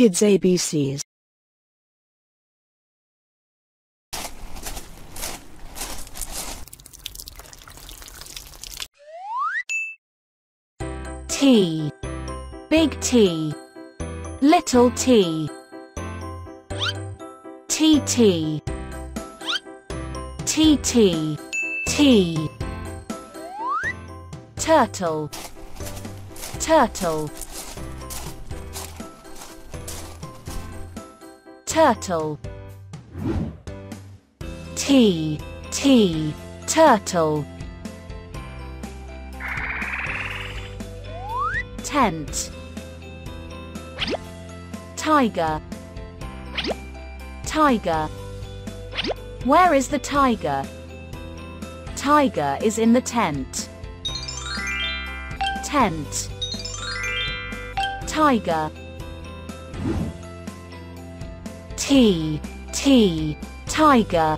Kids ABCs. T. Big T. Little t. TT. TT. T. Turtle. Turtle. Turtle. T. T. Turtle. Tent. Tiger. Tiger. Where is the tiger? Tiger is in the tent. Tent. Tiger. T. T. Tiger.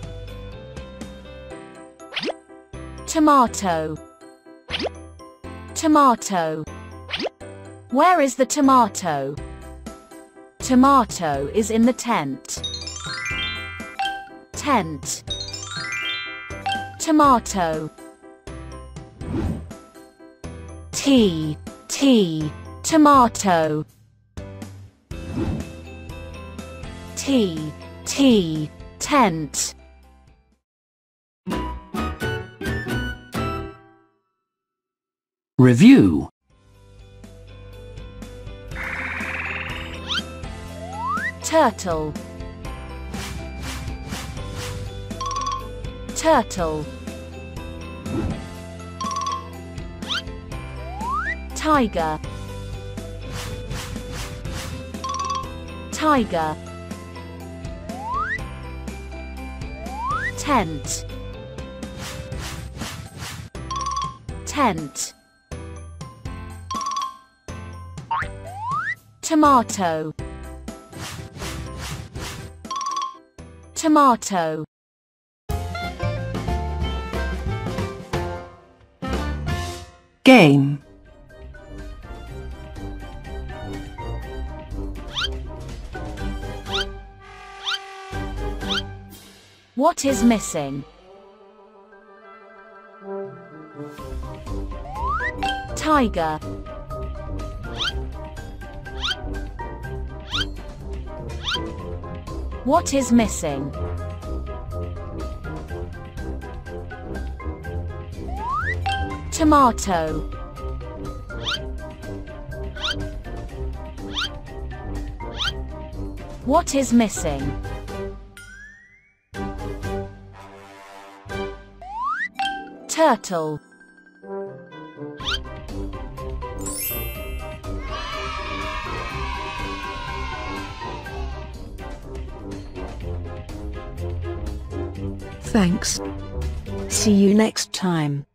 Tomato. Tomato. Where is the tomato? Tomato is in the tent. Tent. Tomato. T. T. Tomato. T. T. Tent. Review Turtle. Turtle. Tiger. Tiger. Tent. Tent. Tomato. Tomato. Game. What is missing? Tiger. What is missing? Tomato. What is missing? Turtle. Thanks. See you next time.